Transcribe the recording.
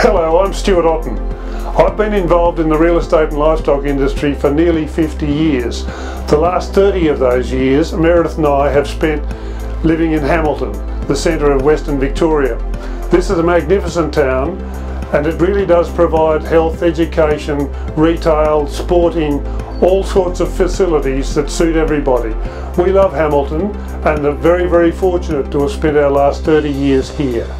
Hello, I'm Stewart Otton. I've been involved in the real estate and livestock industry for nearly 50 years. The last 30 of those years, Meredith and I have spent living in Hamilton, the centre of Western Victoria. This is a magnificent town and it really does provide health, education, retail, sporting, all sorts of facilities that suit everybody. We love Hamilton and are very, very fortunate to have spent our last 30 years here.